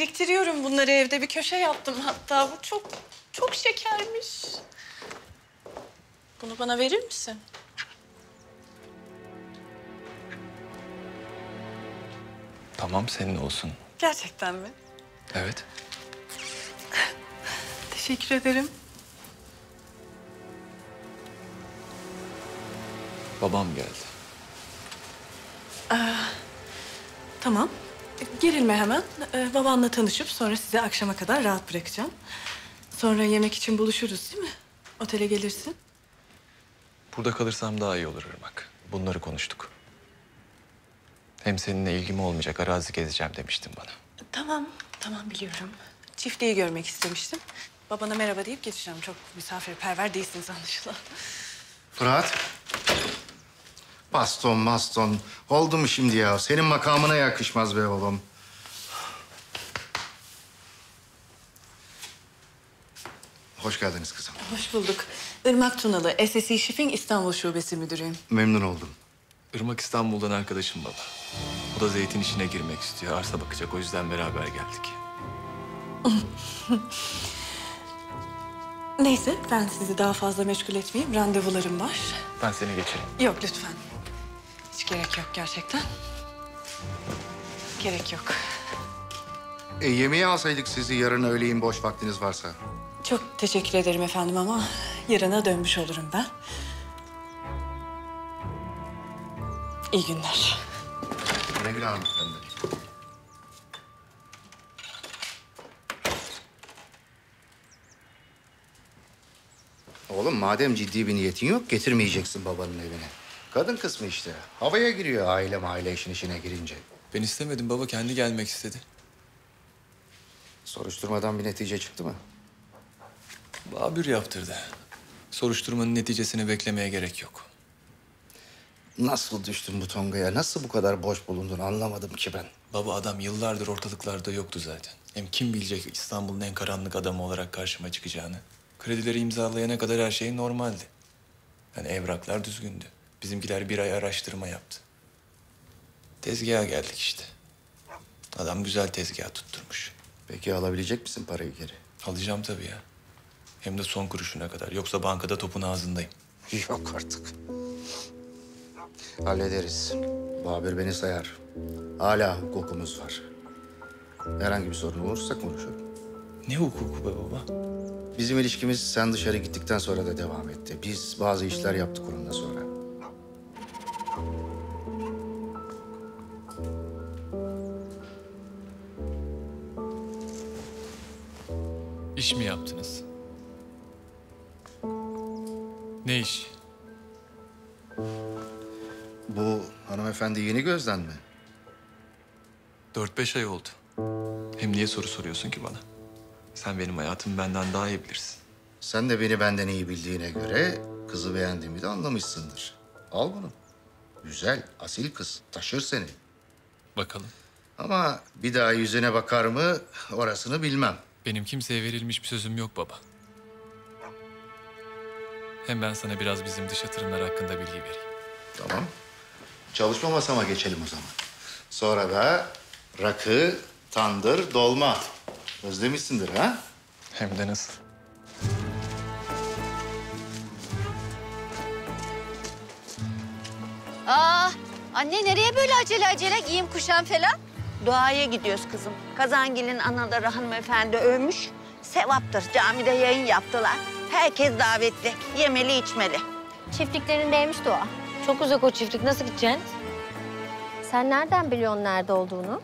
biriktiriyorum bunları evde. Bir köşe yaptım hatta. Bu çok, çok şekermiş. Bunu bana verir misin? Tamam senin olsun. Gerçekten mi? Evet. Teşekkür ederim. Babam geldi. Tamam. Gerilme hemen. Ee, babanla tanışıp sonra sizi akşama kadar rahat bırakacağım. Sonra yemek için buluşuruz değil mi? Otele gelirsin. Burada kalırsam daha iyi olur Irmak. Bunları konuştuk. Hem seninle ilgim olmayacak arazi gezeceğim demiştin bana. Tamam, tamam biliyorum. Çiftliği görmek istemiştim. Babana merhaba deyip geçeceğim. Çok misafirperver değilsiniz anlaşılan. Fırat. Baston baston. Oldu mu şimdi ya? Senin makamına yakışmaz be oğlum. Hoş geldiniz kızım. Hoş bulduk. Irmak Tunalı, SSE Shipping İstanbul Şubesi Müdürüyüm. Memnun oldum. Irmak İstanbul'dan arkadaşım baba. O da zeytin işine girmek istiyor. Arsa bakacak. O yüzden beraber geldik. Neyse, ben sizi daha fazla meşgul etmeyeyim. Randevularım var. Ben seni geçireyim. Yok lütfen. Hiç gerek yok gerçekten. Gerek yok. E, yemeğe alsaydık sizi yarın öğleyin boş vaktiniz varsa. Çok teşekkür ederim efendim ama yarına dönmüş olurum ben. İyi günler. Güle güle hanımefendi. Oğlum madem ciddi bir niyetin yok getirmeyeceksin babanın evine. Kadın kısmı işte. Havaya giriyor aile mahalle işin içine girince. Ben istemedim baba. Kendi gelmek istedi. Soruşturmadan bir netice çıktı mı? Babür yaptırdı. Soruşturmanın neticesini beklemeye gerek yok. Nasıl düştün bu tongaya? Nasıl bu kadar boş bulundun anlamadım ki ben. Baba adam yıllardır ortalıklarda yoktu zaten. Hem kim bilecek İstanbul'un en karanlık adamı olarak karşıma çıkacağını. Kredileri imzalayana kadar her şey normaldi. Yani evraklar düzgündü. Bizimkiler bir ay araştırma yaptı. Tezgaha geldik işte. Adam güzel tezgah tutturmuş. Peki alabilecek misin parayı geri? Alacağım tabii ya. Hem de son kuruşuna kadar. Yoksa bankada topun ağzındayım. Yok artık. Hallederiz. Babür beni sayar. Hala hukukumuz var. Herhangi bir sorun olursa konuşurum. Ne hukuku be baba? Bizim ilişkimiz sen dışarı gittikten sonra da devam etti. Biz bazı işler yaptık onunla sonra. İş mi yaptınız? Ne iş? Bu hanımefendi yeni gözden mi? Dört beş ay oldu. Hem niye soru soruyorsun ki bana? Sen benim hayatımı benden daha iyi bilirsin. Sen de beni benden iyi bildiğine göre kızı beğendiğimi de anlamışsındır. Al bunu. Güzel, asil kız. Taşır seni. Bakalım. Ama bir daha yüzüne bakar mı orasını bilmem. Benim kimseye verilmiş bir sözüm yok baba. Hem ben sana biraz bizim dış yatırımlar hakkında bilgi vereyim. Tamam. Çalışma masama geçelim o zaman. Sonra da rakı, tandır, dolma. Özlemişsindir ha? Hem de nasıl? Aa, anne nereye böyle acele acele giyim kuşam falan? Duaya gidiyoruz kızım. Kazangil'in anaları hanımefendi ölmüş. Sevaptır. Camide yayın yaptılar. Herkes davetli. Yemeli içmeli. Çiftliklerindeymiş Doğa. Çok uzak o çiftlik. Nasıl gideceksin? Sen nereden biliyorsun nerede olduğunu?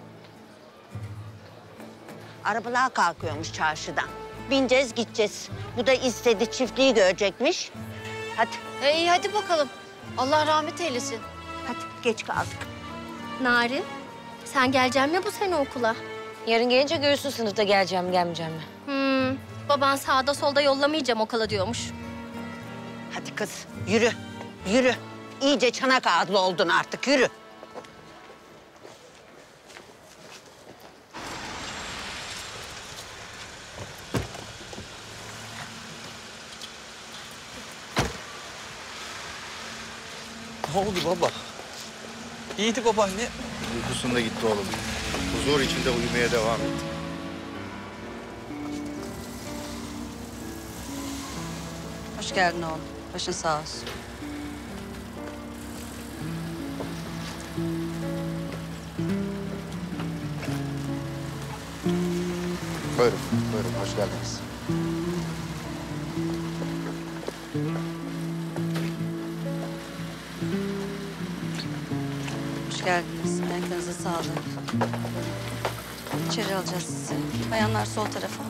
Arabalar kalkıyormuş çarşıdan. Bineceğiz gideceğiz. Bu da istedi çiftliği görecekmiş. Hadi, E, iyi hadi bakalım. Allah rahmet eylesin. hadi geç kaldık. Narin, sen geleceksin mi bu sene okula? Yarın gelince görürsün sınıfta geleceğim gelmeyeceğim mi? Hmm, baban sağda solda yollamayacağım okula diyormuş. Hadi kız yürü, yürü. İyice çanak ağızlı oldun artık yürü. Ne oldu baba? İyiydi babaanne. Uykusunda gitti oğlum. Huzur içinde uyumaya devam etti. Hoş geldin oğlum. Başın sağ olsun. Buyurun, buyurun. Hoş geldiniz. Geldiniz. Ayaklarınıza sağlık. İçeri alacağız sizi. Bayanlar sol tarafa.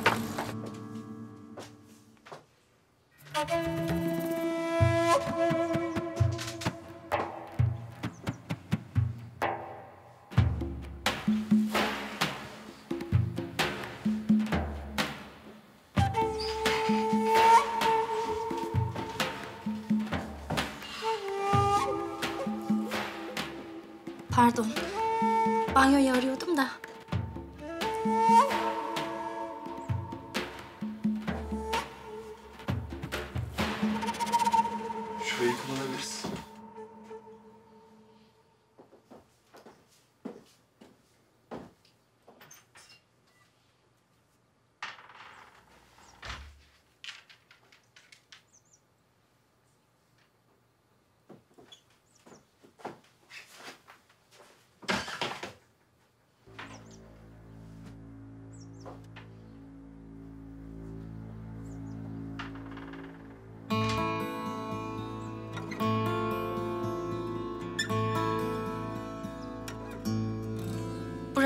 Pardon. Banyo yağıyor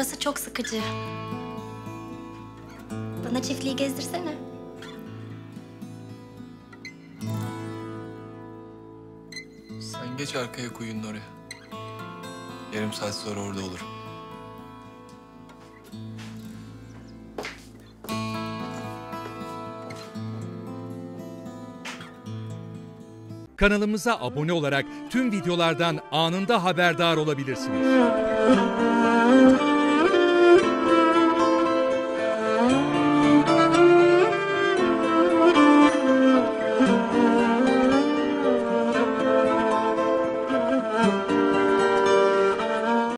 Burası çok sıkıcı. Bana çiftliği gezdirsene. Sen geç arkaya kuyunun oraya. Yarım saat sonra orada olurum. Kanalımıza abone olarak tüm videolardan anında haberdar olabilirsiniz.